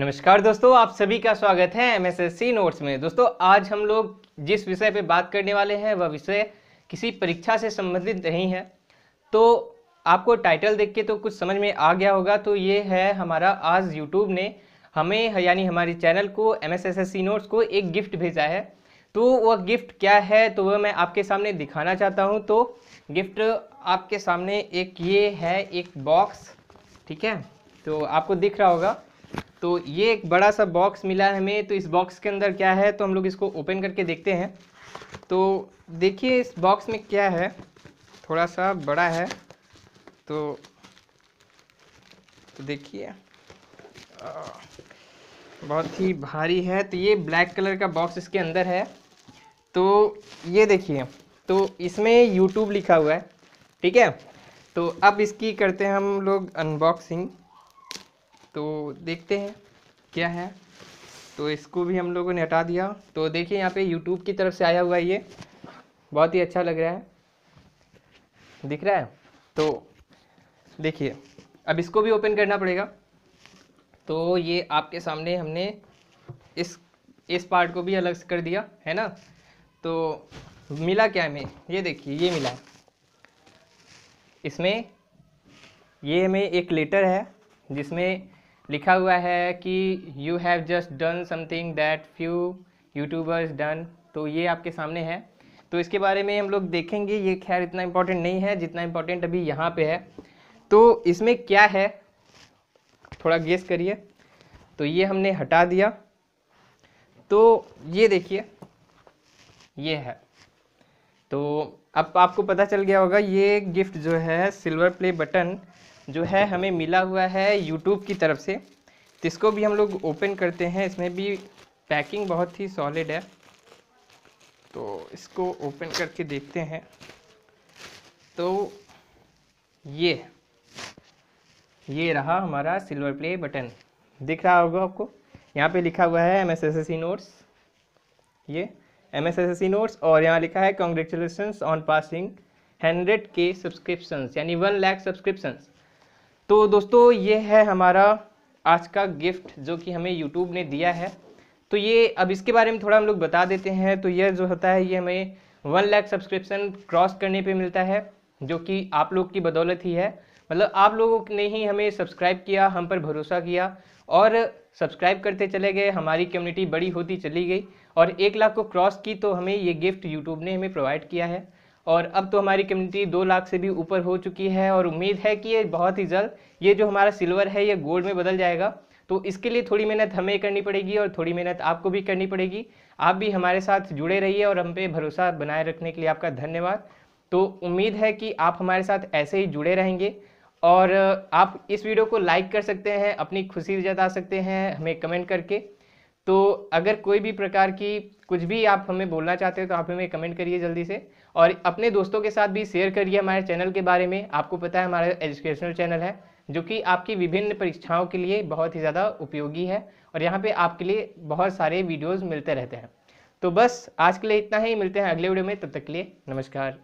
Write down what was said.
नमस्कार दोस्तों, आप सभी का स्वागत है M S S C notes में। दोस्तों, आज हम लोग जिस विषय पे बात करने वाले हैं, वह विषय किसी परीक्षा से संबंधित नहीं है। तो आपको टाइटल देख के तो कुछ समझ में आ गया होगा तो ये है हमारा आज यूट्यूब ने हमें, यानी हमारे चैनल को एम नोट्स को एक गिफ्ट भेजा है। तो वह गिफ्ट क्या है तो वह मैं आपके सामने दिखाना चाहता हूँ। तो गिफ्ट आपके सामने एक ये है, एक बॉक्स ठीक है? तो आपको दिख रहा होगा। तो ये एक बड़ा सा बॉक्स मिला है हमें। तो इस बॉक्स के अंदर क्या है? तो हम लोग इसको ओपन करके देखते हैं। तो देखिए, इस बॉक्स में क्या है? थोड़ा सा बड़ा है। तो तो देखिए। बहुत ही भारी है। तो ये ब्लैक कलर का बॉक्स इसके अंदर है। तो ये देखिए तो इसमें यूट्यूब लिखा हुआ है। ठीक है? तो अब इसकी करते हैं हम लोग अनबॉक्सिंग तो देखते हैं क्या है। तो इसको भी हम लोगों ने हटा दिया। तो देखिए यहाँ पे यूट्यूब की तरफ़ से आया हुआ ये। बहुत ही अच्छा लग रहा है। दिख रहा है? तो देखिए, अब इसको भी ओपन करना पड़ेगा। तो ये आपके सामने हमने इस इस पार्ट को भी अलग से कर दिया, है ना? तो मिला क्या हमें? ये देखिए, ये मिला है। इसमें, ये हमें एक लेटर है जिसमें लिखा हुआ है कि you have just done something that few YouTubers done तो ये आपके सामने है। तो इसके बारे में हम लोग देखेंगे, ये खैर इतना इम्पोर्टेंट नहीं है, जितना इम्पोर्टेंट अभी यहाँ पे है। तो इसमें क्या है? थोड़ा गेस करिए। तो ये हमने हटा दिया। तो ये देखिए, ये है। तो अब आपको पता चल गया होगा, ये गिफ्ट जो है सिल्वर प्ले बटन जो है हमें मिला हुआ है यूट्यूब की तरफ़ से। इसको भी हम लोग ओपन करते हैं, इसमें भी पैकिंग बहुत ही सॉलिड है। तो इसको ओपन करके देखते हैं। तो ये ये रहा हमारा सिल्वर प्ले बटन दिख रहा होगा आपको? यहाँ पे लिखा हुआ है M S S S C notes ये M S S S C notes और यहाँ लिखा है कॉन्ग्रेचुलेसन ऑन पासिंग हंड्रेड के सब्सक्रिप्शंस यानी वन लैख सब्सक्रिप्शंस तो दोस्तों, ये है हमारा आज का गिफ्ट जो कि हमें यूट्यूब ने दिया है। तो ये अब इसके बारे में थोड़ा हम लोग बता देते हैं। तो ये जो होता है, ये हमें वन लाख सब्सक्रिप्शन क्रॉस करने पे मिलता है, जो कि आप लोग की बदौलत ही है। मतलब आप लोगों ने ही हमें सब्सक्राइब किया, हम पर भरोसा किया और सब्सक्राइब करते चले गए। हमारी कम्युनिटी बड़ी होती चली गई और एक लाख को क्रॉस की तो हमें ये गिफ्ट यूट्यूब ने हमें प्रोवाइड किया है। और अब तो हमारी कम्युनिटी दो लाख से भी ऊपर हो चुकी है और उम्मीद है कि ये बहुत ही जल्द ये जो हमारा सिल्वर है, ये गोल्ड में बदल जाएगा। तो इसके लिए थोड़ी मेहनत हमें करनी पड़ेगी और थोड़ी मेहनत आपको भी करनी पड़ेगी। आप भी हमारे साथ जुड़े रहिए और हम पे भरोसा बनाए रखने के लिए आपका धन्यवाद। तो उम्मीद है कि आप हमारे साथ ऐसे ही जुड़े रहेंगे और आप इस वीडियो को लाइक कर सकते हैं, अपनी खुशी जता सकते हैं, हमें कमेंट करके। तो अगर कोई भी प्रकार की कुछ भी आप हमें बोलना चाहते हो तो आप हमें कमेंट करिए जल्दी से। और अपने दोस्तों के साथ भी शेयर करिए हमारे चैनल के बारे में। आपको पता है हमारा एजुकेशनल चैनल है, जो कि आपकी विभिन्न परीक्षाओं के लिए बहुत ही ज़्यादा उपयोगी है और यहाँ पे आपके लिए बहुत सारे वीडियोज़ मिलते रहते हैं। तो बस आज के लिए इतना ही, मिलते हैं अगले वीडियो में, तब तक के लिए नमस्कार।